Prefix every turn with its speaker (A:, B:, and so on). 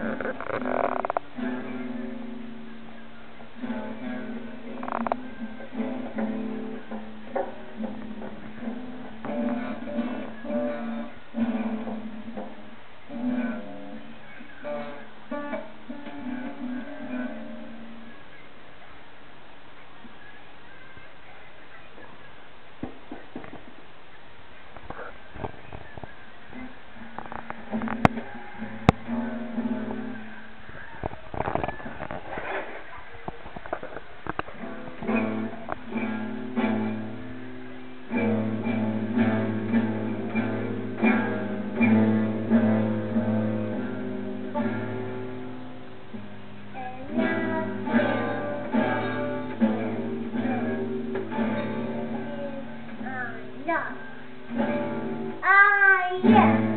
A: Thank you. done. Ah, uh, yes.